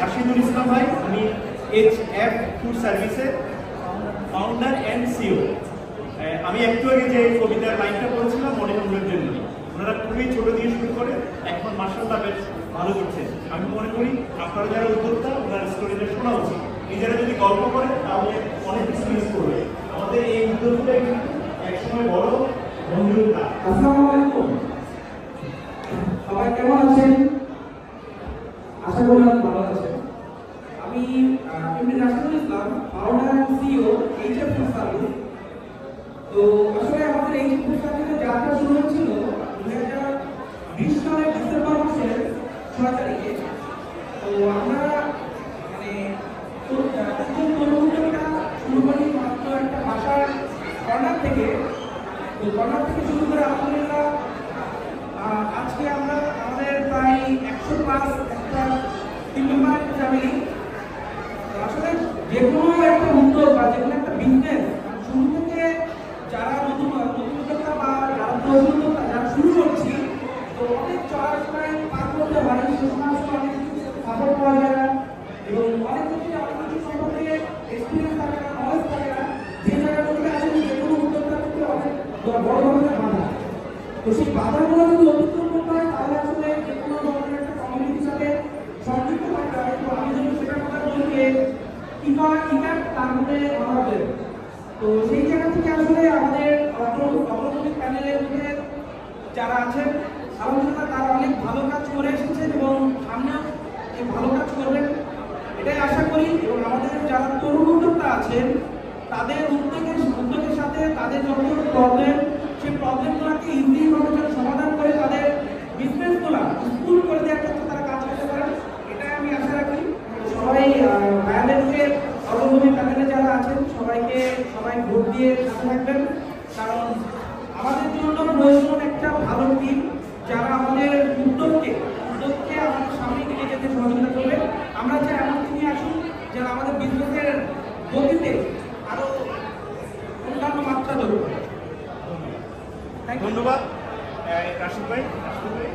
রাশিদুল ইসলাম ভাই, আমি H F food সার্ভিসের ফাউন্ডার অ্যান্ড সিও আমি একটু আগে যে কবিতার লাইনটা পড়েছিলাম, মনে মনের জন্য ওনারা খুবই ছোট দিয়ে শুরু করে, এখন মার্শাল্লাহ বেশ ভালো করছে। আমি মনে করি আপনারা যারা উদ্যোক্তা, ওনার স্টোরিটা শোনা উচিত। নিজেরা যদি গল্প করে তাহলে অনেক কিছু মিস করবে আমাদের এই উদ্যোগটা একসময় বড় বন্ধুতা আসসালামু আলাইকুম। সবাই কেমন আছেন? আশা করি ভালো আছেন। আমি Rashidul Islam founder and CEO HF service তো আসলে আমাদের এইচএফ সার্ভিসের যাত্রা শুরু হয়েছিল দুই হাজার বিশ সালের ডিসেম্বর মাসের ছয় তারিখে। তো আমরা মানে তো, তরুণটা শুরু করি মাত্র একটা বাসার কর্নার থেকে। তো কর্নার থেকে শুরু করে আলহামদুলিল্লাহ প্লাস একটা তিন ফ্যামিলি আসলে যে কোনো একটা উদ্যোগ বা যে কোনো একটা বিজনেস শুরু থেকে যারা নতুন নতুন উদ্যোক্তা বা যারা তরুণ উদ্যোক্তা যারা শুরু করছি, তো অনেক চড়াই চড়াই পার করতে হয়। সে সময় অনেক কিছু সাপোর্ট পাওয়া যায় না। এবং অনেক কিছু অনেক কিছু সম্পর্কে এক্সপিরিয়েন্স থাকে না নলেজ থাকে না যে জায়গাগুলোতে আসলে যে কোনো উদ্যোক্তা করতে অনেক বড় ধরনের বাধা তো সেই বাধাগুলো যদি অতিক্রম করতে হয় তাহলে আসলে যে কোনো ধরনের একটা কমিউনিটির সাথে সংযুক্ত থাকতে হয় তো আমি যদি সেটার কথা বলি যে তো সেই আসলে আমাদের মধ্যে যারা আছেন তারা অনেক ভালো কাজ করে এসেছেন এবং সামনেও ভালো কাজ করবেন। এটাই আশা করি এবং আমাদের যারা তরুণ আছেন, তাদের উদ্যোগের উদ্যোগের সাথে তাদের যত প্রবলেম সেই প্রবলেমগুলোকে ইজিভাবে যেন সমাধান করে তাদের বিজনেসগুলো স্কুল করে দেওয়ার ক্ষেত্রে তারা কাজ করতে পারেন এটাই আমি আশা রাখি সবাই ভায়ালেন্সকে অগ্রগতি প্যানেলে যারা আছেন, সবাইকে সবাই ভোট দিয়ে সাথে থাকবেন। কারণ আমাদের জন্য প্রয়োজন একটা ভালো টিম যারা আমাদের উদ্যোগকে উদ্যোগকে আমাদের সামনে নিয়ে যেতে সহযোগিতা করবে। আমরা চাই এমন তিনি আসুন যারা আমাদের বিজনেসের গতিতে আরও অন্যান্য মাত্রা ধরবে ধন্যবাদ। রাশিদ ভাই রাশিদ ভাই।